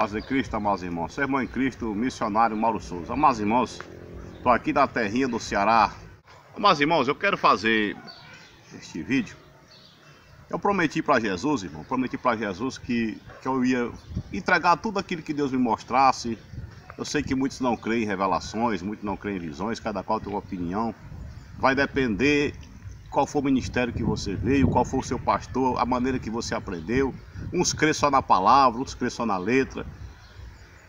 Paz de Cristo, amados irmãos. Seu irmão em Cristo, missionário Mauro Souza. Amados irmãos, estou aqui na terrinha do Ceará. Amados irmãos, eu quero fazer este vídeo. Eu prometi para Jesus, irmão, prometi para Jesus que, que eu ia entregar tudo aquilo que Deus me mostrasse. Eu sei que muitos não creem em revelações, muitos não creem em visões, cada qual tem uma opinião. Vai depender qual foi o ministério que você veio, qual foi o seu pastor, a maneira que você aprendeu. Uns crê só na palavra, outros crê só na letra.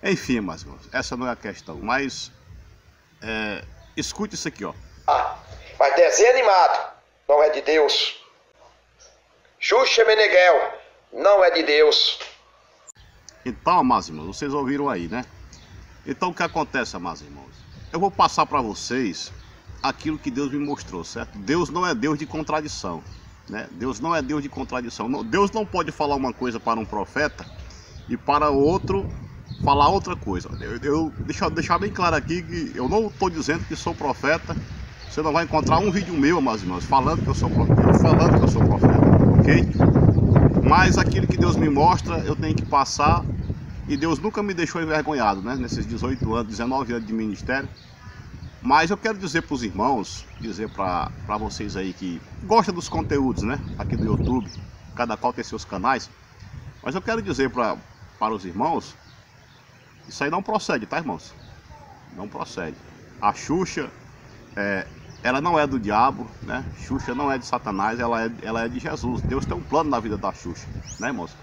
Enfim, mas essa não é a questão. Mas é, escute isso aqui, ó. Ah, mas desenho animado não é de Deus. Xuxa Meneghel não é de Deus. Então, amados irmãos, vocês ouviram aí, né? Então o que acontece, amados irmãos? Eu vou passar para vocês aquilo que Deus me mostrou, certo? Deus não é Deus de contradição, né? Deus não é Deus de contradição. Deus não pode falar uma coisa para um profeta e para outro falar outra coisa. Eu, eu deixa deixar bem claro aqui que eu não estou dizendo que sou profeta. Você não vai encontrar um vídeo meu, meus irmãos, falando que eu sou profeta, falando que eu sou profeta, ok? Mas aquilo que Deus me mostra, eu tenho que passar. E Deus nunca me deixou envergonhado, né? Nesses 18 anos, 19 anos de ministério. Mas eu quero dizer para os irmãos, dizer para vocês aí que gostam dos conteúdos, né? Aqui do YouTube, cada qual tem seus canais. Mas eu quero dizer pra, para os irmãos, isso aí não procede, tá irmãos? Não procede. A Xuxa, é, ela não é do diabo, né? Xuxa não é de Satanás, ela é, ela é de Jesus. Deus tem um plano na vida da Xuxa, né irmãos?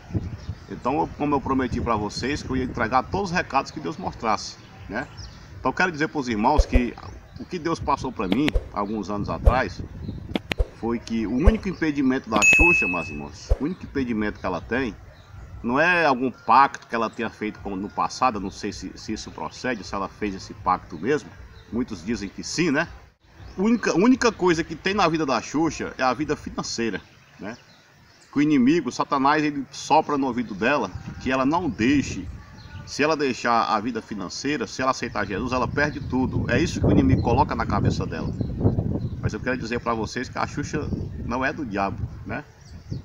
Então, como eu prometi para vocês, que eu ia entregar todos os recados que Deus mostrasse, né? Então quero dizer para os irmãos que o que Deus passou para mim alguns anos atrás foi que o único impedimento da Xuxa, meus irmãos, o único impedimento que ela tem não é algum pacto que ela tenha feito no passado, eu não sei se, se isso procede, se ela fez esse pacto mesmo. Muitos dizem que sim, né? A única, única coisa que tem na vida da Xuxa é a vida financeira, né? Que o inimigo, Satanás, ele sopra no ouvido dela que ela não deixe se ela deixar a vida financeira, se ela aceitar Jesus, ela perde tudo. É isso que o inimigo coloca na cabeça dela. Mas eu quero dizer para vocês que a Xuxa não é do diabo, né?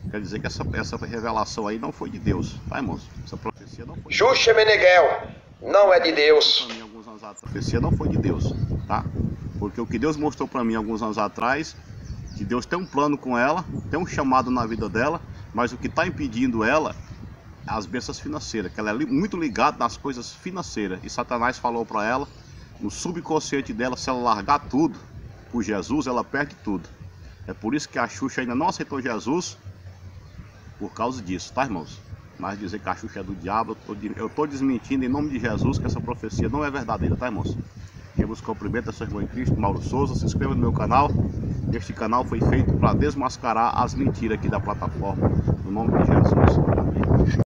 Quer dizer que essa, essa revelação aí não foi de Deus, tá, irmãos? Essa profecia não foi. Xuxa Meneghel não é de Deus. A profecia não foi de Deus, tá? Porque o que Deus mostrou para mim alguns anos atrás, que Deus tem um plano com ela, tem um chamado na vida dela, mas o que está impedindo ela as bênçãos financeiras, que ela é muito ligada nas coisas financeiras. E Satanás falou para ela, no subconsciente dela, se ela largar tudo por Jesus, ela perde tudo. É por isso que a Xuxa ainda não aceitou Jesus, por causa disso, tá irmãos? Mas dizer que a Xuxa é do diabo, eu estou desmentindo em nome de Jesus que essa profecia não é verdadeira, tá irmãos? Quem vos cumprimenta é seu irmão em Cristo, Mauro Souza. Se inscreva no meu canal. Este canal foi feito para desmascarar as mentiras aqui da plataforma. No nome de Jesus. Amém.